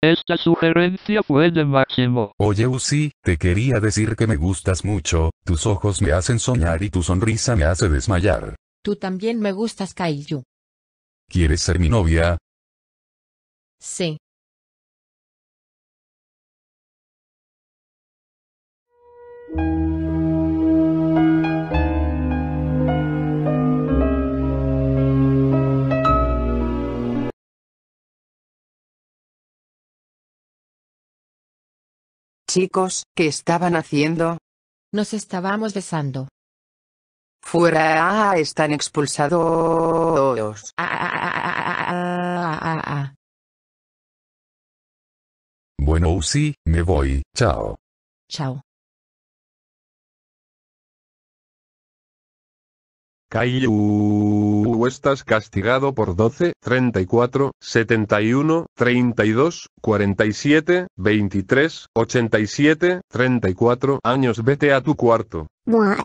Esta sugerencia fue de Máximo. Oye Uzi, te quería decir que me gustas mucho, tus ojos me hacen soñar y tu sonrisa me hace desmayar. Tú también me gustas, Kaiju. ¿Quieres ser mi novia? Sí. Chicos, ¿qué estaban haciendo? Nos estábamos besando. Fuera, ah, están expulsados. Bueno Uzi, me voy, chao. Chao. Caillou estás castigado por 12, 34, 71, 32, 47, 23, 87, 34 años. Vete a tu cuarto. Eh.